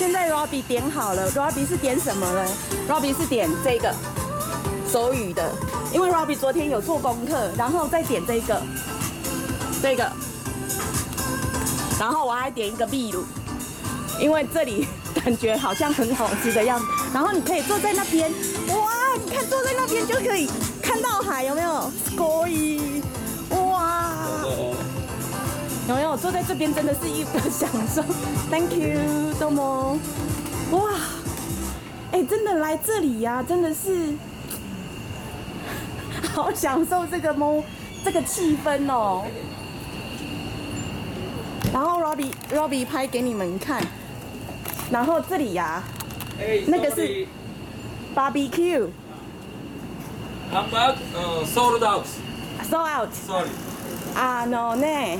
现在 Robbie 点好了，Robbie 是点什么呢？Robbie 是点这个手语的，因为 Robbie 昨天有做功课，然后再点这个，这个，然后我还点一个秘鲁，因为这里感觉好像很好吃的样子。然后你可以坐在那边，哇，你看坐在那边就可以看到海，有没有？可以，有没有坐在这边真的是一个享受？Thank you，多么哇！哎，真的来这里呀、真的是好享受这个 mo 这个气氛哦。然后 Robbie Robbie 拍给你们看，然后这里呀、那个是 barbecue Hamburg uh, sold out. so out Sorry. あのね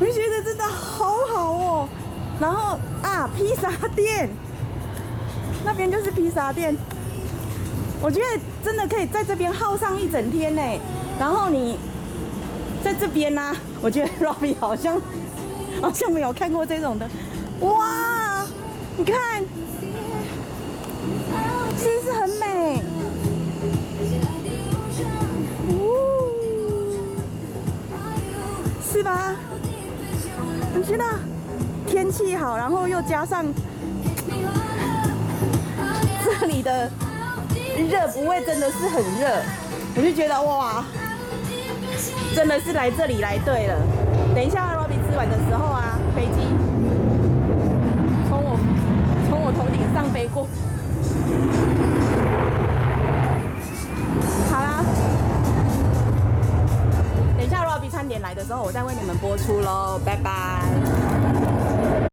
我就觉得真的好好哦。然后啊，披萨店，那边就是披萨店，我觉得真的可以在这边耗上一整天呢。然后你在这边呢、我觉得 Robbie 好像好像没有看过这种的，哇，你看，是不是很美？呜，是吧？你知道天气好，然后又加上 这里的热不会真的是很热，我就觉得哇，真的是来这里来对了。等一下罗比吃完的时候啊，飞机餐点来的时候，我再为你们播出喽，拜拜。